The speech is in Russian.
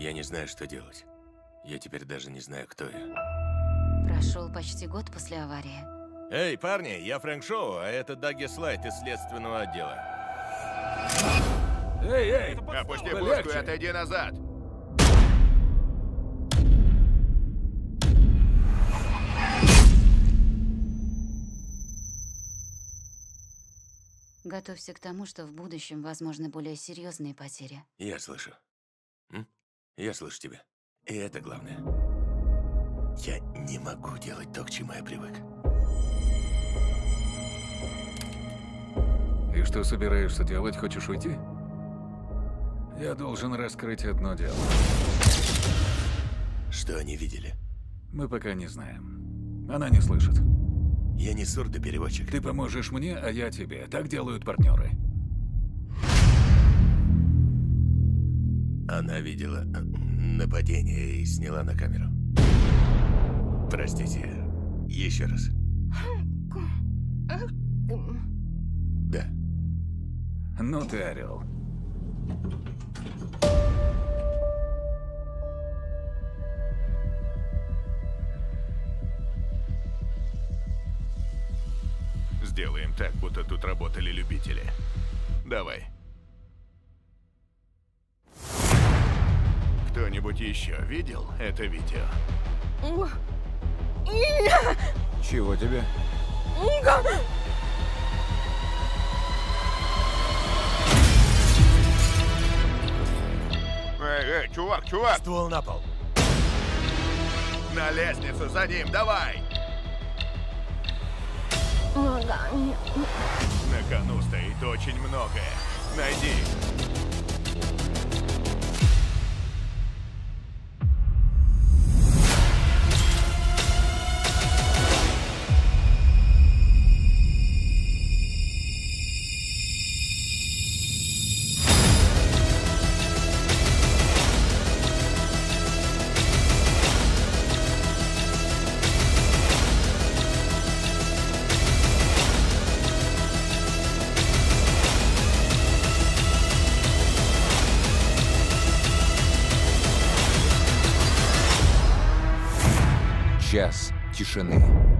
Я не знаю, что делать. Я теперь даже не знаю, кто я. Прошел почти год после аварии. Эй, парни, я Фрэнк Шоу, а это Даги Слайд из следственного отдела. Эй, эй! Опусти пушку и отойди назад. Готовься к тому, что в будущем возможны более серьезные потери. Я слышу. М? Я слышу тебя. И это главное. Я не могу делать то, к чему я привык. И что собираешься делать? Хочешь уйти? Я должен раскрыть одно дело. Что они видели? Мы пока не знаем. Она не слышит. Я не сурдопереводчик. Ты поможешь мне, а я тебе. Так делают партнеры. Она видела э, нападение и сняла на камеру. Простите, еще раз. Да. Ну ты орел. Сделаем так, будто тут работали любители. Давай. Кто-нибудь еще видел это видео? Чего тебе? Эй, эй, чувак, чувак! Ствол на пол. На лестницу за ним, давай! На кону стоит очень многое. Найди. Час тишины.